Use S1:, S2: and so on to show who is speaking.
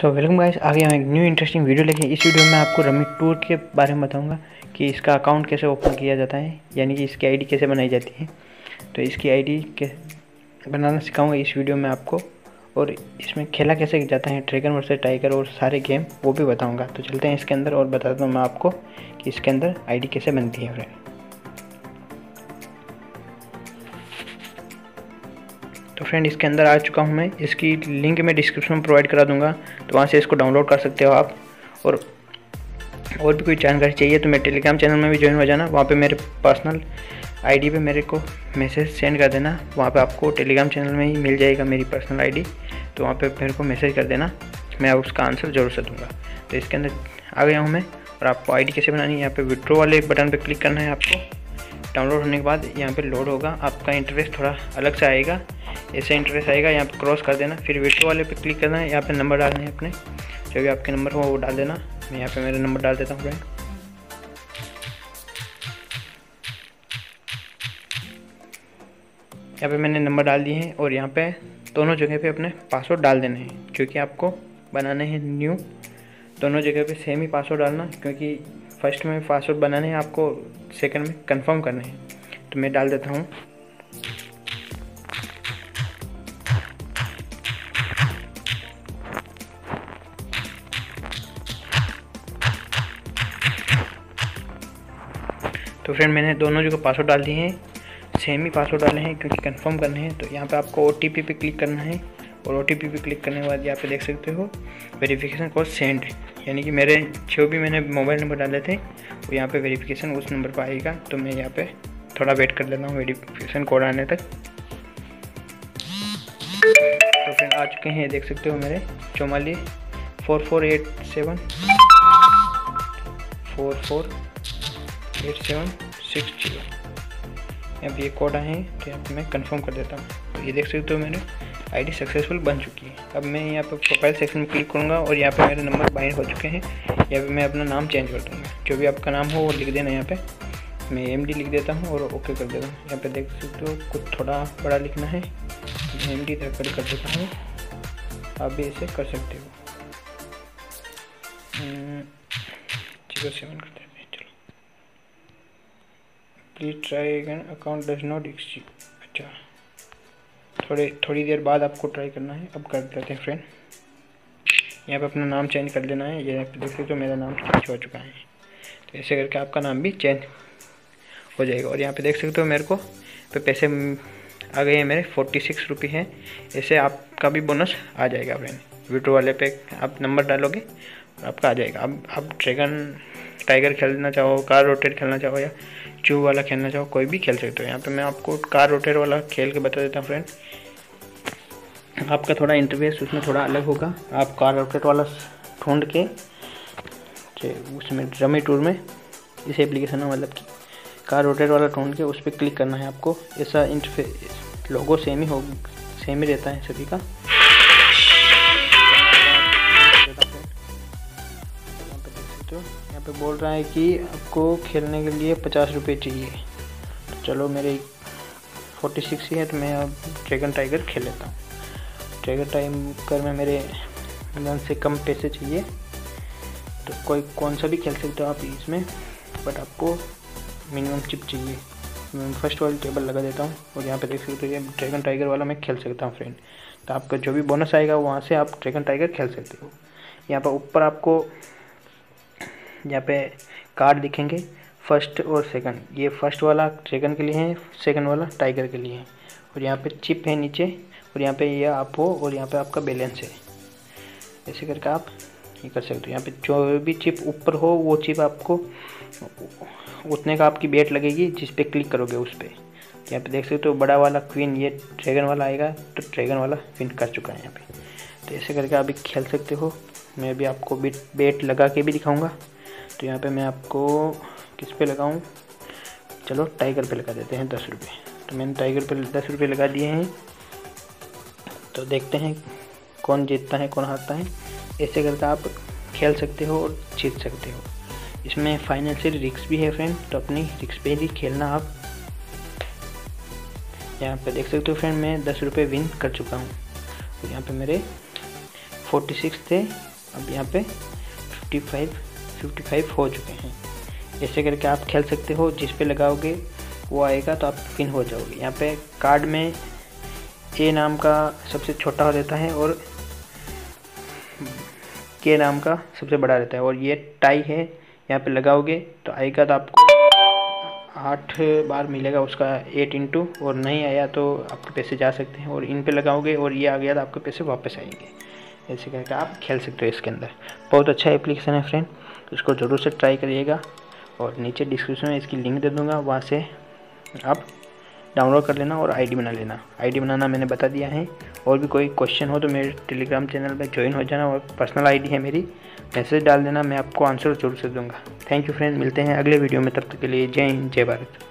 S1: So welcome guys आगे हम एक न्यू इंटरेस्टिंग वीडियो लेके इस वीडियो में आपको रमी टूर के बारे में बताऊँगा कि इसका अकाउंट कैसे ओपन किया जाता है, यानी कि इसकी आईडी कैसे बनाई जाती है। तो इसकी आईडी के बनाना सिखाऊँगा इस वीडियो में आपको, और इसमें खेला कैसे जाता है ड्रैगन वर्सेस टाइगर और सारे गेम वो भी बताऊँगा। तो चलते हैं इसके अंदर और बताता हूँ मैं आपको कि इसके अंदर आईडी कैसे बनती है फ्रेंड फ्रेंड इसके अंदर आ चुका हूँ मैं। इसकी लिंक मैं डिस्क्रिप्शन में प्रोवाइड करा दूँगा तो वहाँ से इसको डाउनलोड कर सकते हो आप। और और भी कोई जानकारी चाहिए तो मेरे टेलीग्राम चैनल में भी ज्वाइन हो जाना। वहाँ पे मेरे पर्सनल आईडी पे मेरे को मैसेज सेंड कर देना। वहाँ पे आपको टेलीग्राम चैनल में ही मिल जाएगा मेरी पर्सनल आईडी तो वहाँ पे मेरे को मैसेज कर देना, मैं उसका आंसर ज़रूर से दूँगा। तो इसके अंदर आ गया हूँ मैं। और आपको आई कैसे बनानी है, यहाँ पर विड्रो वाले बटन पर क्लिक करना है आपको। डाउनलोड होने के बाद यहाँ पे लोड होगा, आपका इंटरफेस थोड़ा अलग से आएगा। ऐसे इंटरफेस आएगा, यहाँ पे क्रॉस कर देना, फिर वीडियो वाले पे क्लिक करना है यहाँ पे नंबर डालने हैं अपने। जो भी आपके नंबर हो, वो डाल देना। मैं यहाँ पे मेरा नंबर डाल देता हूँ फ्रेंड यहाँ पे मैंने नंबर डाल दिए हैं, और यहाँ पे दोनों जगह पे अपने पासवर्ड डाल देने हैं क्योंकि आपको बनाने हैं न्यू दोनों जगह पे सेम ही पासवर्ड डालना, क्योंकि फ़र्स्ट में पासवर्ड बनाने हैं आपको, सेकंड में कंफर्म करने हैं। तो मैं डाल देता हूँ। तो फ्रेंड मैंने दोनों जगह पासवर्ड डाल दिए हैं। सेम ही पासवर्ड डाले हैं, क्योंकि कंफर्म करने हैं। तो यहाँ पे आपको ओटीपी पे क्लिक करना है। और ओ पे क्लिक करने के बाद यहाँ पे देख सकते हो वेरिफिकेशन कोड सेंड यानी कि मेरे जो भी मैंने मोबाइल नंबर डाले थे, वो यहाँ पे वेरिफिकेशन उस नंबर पर आएगा। तो मैं यहाँ पे थोड़ा वेट कर लेता हूँ वेरिफिकेशन कोड आने तक। तो फ्रेंड आ चुके हैं, देख सकते हो मेरे चौमाली four four eight seven four four eight seven six zero पे ये कोड आए हैं तो यहाँ पे मैं कंफर्म कर देता हूँ। तो ये देख सकते हो मेरे आईडी सक्सेसफुल बन चुकी है। अब मैं यहाँ पर प्रोफ़ाइल सेक्शन में क्लिक करूँगा और यहाँ पर मेरे नंबर बाइंड हो चुके हैं। यहाँ पे मैं अपना नाम चेंज कर दूँगा। जो भी आपका नाम हो वो लिख देना यहाँ पर मैं एमडी लिख देता हूँ और ओके कर देता हूँ। यहाँ पर देख सकते हो कुछ थोड़ा बड़ा लिखना है। एम डी तक कर देता हूँ। आप भी ऐसे कर सकते हो। ज़ीरो सेवन कर देते हैं। चलो। Please try again account does not exist अच्छा। थोड़े, थोड़ी देर बाद आपको ट्राई करना है। अब कर देते हैं फ्रेंड यहाँ पे अपना नाम चेंज कर लेना है। ये देख सकते हो, मेरा नाम चेंज हो चुका है। तो ऐसे करके आपका नाम भी चेंज हो जाएगा। और यहाँ पे देख सकते हो मेरे को, पे पैसे आ गए हैं मेरे फोर्टी सिक्स रुपये हैं। ऐसे आपका भी बोनस आ जाएगा फ्रेंड वीडियो वाले पे आप नंबर डालोगे आपका आ जाएगा? अब आप ड्रैगन टाइगर खेलना चाहो कार रोटेट खेलना चाहो या चू वाला खेलना चाहो, कोई भी खेल सकते हो। यहाँ पे मैं आपको कार रोटेट वाला खेल के बता देता हूँ फ्रेंड आपका थोड़ा इंटरवेस उसमें थोड़ा अलग होगा। आप कार रोटेट वाला ढूंढ के उसमें रमी टूर में, इस एप्लीकेशन में मतलब कि कार रोटेट वाला ढूंढ के उस पर क्लिक करना है आपको। ऐसा इंटरफेस लोगो सेम ही हो सेम ही रहता है सभी का। यहाँ पे बोल रहा है कि आपको खेलने के लिए पचास रुपये चाहिए। तो चलो मेरे फोर्टी सिक्स ही है तो मैं अब ड्रैगन टाइगर खेल लेता हूँ। ड्रैगन टाइगर में मेरे मिलियन से कम पैसे चाहिए। तो कोई कौन सा भी खेल सकते हो आप इसमें बट आपको मिनिमम चिप चाहिए। मैं फ़र्स्ट वाली टेबल लगा देता हूँ, और यहाँ पे देख सकते हो ये ड्रैगन टाइगर वाला मैं खेल सकता हूँ फ्रेंड तो आपका जो भी बोनस आएगा, वहाँ से आप ड्रैगन टाइगर खेल सकते हो। यहाँ पर ऊपर आपको यहाँ पे कार्ड दिखेंगे फ़र्स्ट और सेकंड ये फ़र्स्ट वाला ड्रैगन के लिए है सेकंड वाला टाइगर के लिए है। और यहाँ पे चिप है नीचे, और यहाँ पे ये यह आप हो और यहाँ पे आपका बैलेंस है। ऐसे करके आप ये कर सकते हो। यहाँ पे जो भी चिप ऊपर हो, वो चिप आपको उतने का आपकी बेट लगेगी, जिस पे क्लिक करोगे उस पर यहाँ पे देख सकते हो, बड़ा वाला क्वीन ये ड्रैगन वाला आएगा तो ड्रैगन वाला विन कर चुका है यहाँ पे। तो ऐसे करके आप भी खेल सकते हो। मैं भी आपको बेट लगा के भी दिखाऊँगा। तो यहाँ पे मैं आपको किस पे लगाऊँ? चलो टाइगर पे लगा देते हैं दस रुपये तो मैंने टाइगर पे दस रुपये लगा दिए हैं। तो देखते हैं कौन जीतता है, कौन हारता है। ऐसे करके आप खेल सकते हो और जीत सकते हो। इसमें फाइनेंशियल रिक्स भी है फ्रेंड तो अपनी रिक्स पे ही खेलना आप। यहाँ पे देख सकते हो फ्रेंड मैं दस रुपये विन कर चुका हूँ। तो यहाँ पे मेरे फोर्टी सिक्स थे। अब यहाँ पे 55 55 हो चुके हैं। ऐसे करके आप खेल सकते हो, जिस पे लगाओगे वो आएगा तो आप पिन हो जाओगे। यहाँ पे कार्ड में ए नाम का सबसे छोटा हो रहता है और के नाम का सबसे बड़ा रहता है। और ये टाई है, यहाँ पे लगाओगे तो आएगा तो आपको आठ बार मिलेगा उसका एट इंटू और नहीं आया तो आपके पैसे जा सकते हैं और इन पे लगाओगे और ये आ गया तो आपके पैसे वापस आएँगे। ऐसे करके आप खेल सकते हो इसके अंदर। बहुत अच्छा एप्लीकेशन है फ्रेंड इसको ज़रूर से ट्राई करिएगा। और नीचे डिस्क्रिप्शन में इसकी लिंक दे दूँगा, वहाँ से आप डाउनलोड कर लेना और आईडी बना लेना। आईडी बनाना मैंने बता दिया है। और भी कोई क्वेश्चन हो तो मेरे टेलीग्राम चैनल पर ज्वाइन हो जाना और पर्सनल आईडी है मेरी। मैसेज डाल देना, मैं आपको आंसर ज़रूर से दूँगा। थैंक यू फ्रेंड मिलते हैं अगले वीडियो में, तब तक के लिए जय हिंद, जय भारत।